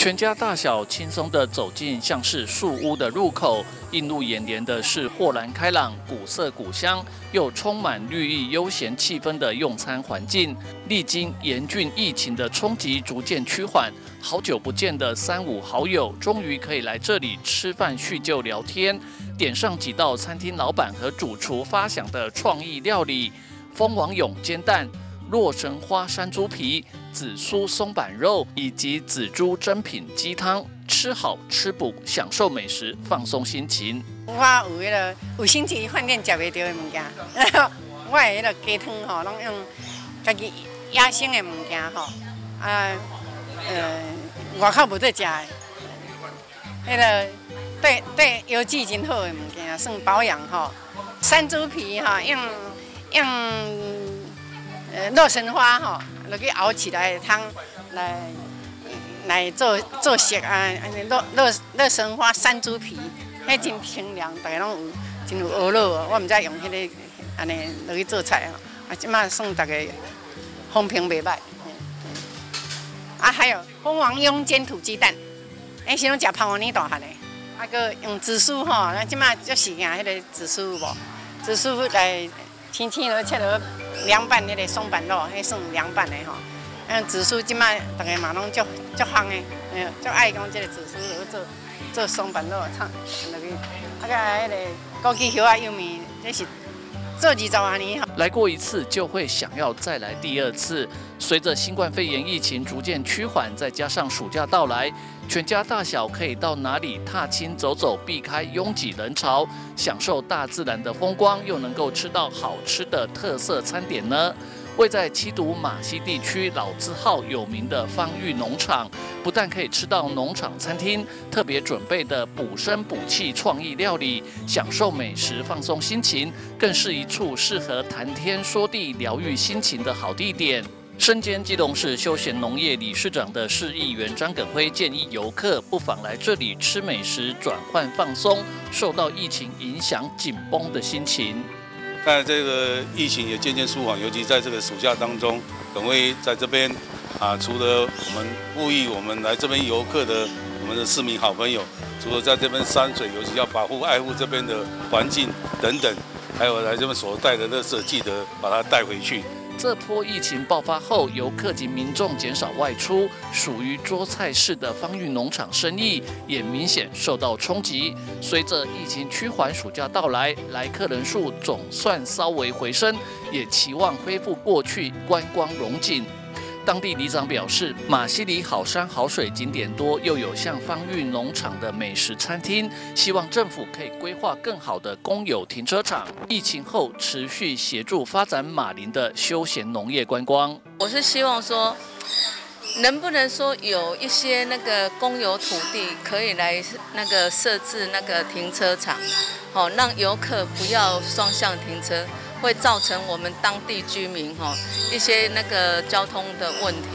全家大小轻松地走进像是树屋的入口，映入眼帘的是豁然开朗、古色古香又充满绿意悠闲气氛的用餐环境。历经严峻疫情的冲击，逐渐趋缓，好久不见的三五好友终于可以来这里吃饭叙旧聊天，点上几道餐厅老板和主厨发想的创意料理：蜂王蛹煎蛋。洛神花山猪皮、紫苏松板肉以及紫珠珍品鸡汤，吃好吃补，享受美食，放松心情。我有迄个有星期饭店食袂到的物件，我的迄个鸡汤吼，拢用家己野生的物件吼，啊，呃，外口无得食的，迄个对对腰子真好的物件，算保养吼。山猪皮吼，用用。呃，洛神花吼，落去熬起来汤来来做做食啊，安尼洛洛洛神花山猪皮，迄真清凉，大家拢有真有学乐哦。我毋知用迄个安尼落去做菜哦，啊，即马算大家风评袂歹。啊，还有蜂王蛹煎土鸡蛋，哎，是拢食芳王年大汉的，啊，个用紫苏吼，啊，即马足时行迄个紫苏无，紫苏来轻轻落切落。凉拌那个松板肉，迄算凉拌的吼。嗯，紫苏即摆大家嘛拢足足香的，哎，足爱讲这个紫苏做做松板肉，炒落去。啊个迄个枸杞叶啊，又咪，这是这几招啊，你好。来过一次就会想要再来第二次。随着新冠肺炎疫情逐渐趋缓，再加上暑假到来，全家大小可以到哪里踏青走走，避开拥挤人潮，享受大自然的风光，又能够吃到好吃的特色餐点呢？位在七堵马西地区老字号有名的方玉农场，不但可以吃到农场餐厅特别准备的补身补气创意料理，享受美食放松心情，更是一处适合谈天说地疗愈心情的好地点。身兼基隆市休闲农业理事长的市议员张耿辉建议游客不妨来这里吃美食，转换放松受到疫情影响紧绷的心情。但这个疫情也渐渐舒缓，尤其在这个暑假当中，本位在这边啊，除了我们呼吁我们来这边游客的我们的市民好朋友，除了在这边山水，尤其要保护爱护这边的环境等等，还有来这边所带的垃圾，记得把它带回去。这波疫情爆发后，游客及民众减少外出，属于桌菜式的方玉农场生意也明显受到冲击。随着疫情趋缓，暑假到来，来客人数总算稍微回升，也期望恢复过去观光荣景。当地里长表示，马西里好山好水景点多，又有像方玉农场的美食餐厅，希望政府可以规划更好的公有停车场。疫情后持续协助发展马林的休闲农业观光。我是希望说，能不能说有一些那个公有土地可以来那个设置那个停车场，好让游客不要双向停车。会造成我们当地居民哈一些那个交通的问题，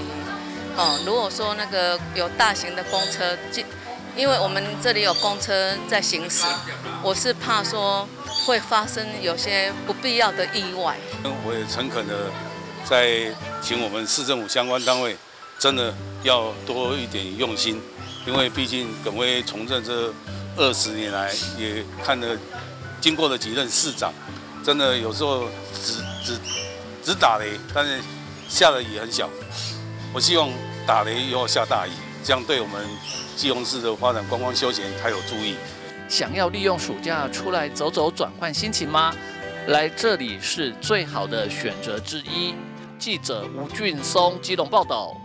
哦，如果说那个有大型的公车，因为我们这里有公车在行驶，我是怕说会发生有些不必要的意外。我也诚恳的在请我们市政府相关单位，真的要多一点用心，因为毕竟耿威从政这二十年来，也看了经过了几任市长。真的有时候只只只打雷，但是下的雨很小。我希望打雷又要下大雨，这样对我们基隆市的发展观光休闲才有注意。想要利用暑假出来走走，转换心情吗？来这里是最好的选择之一。记者吴俊松基隆报道。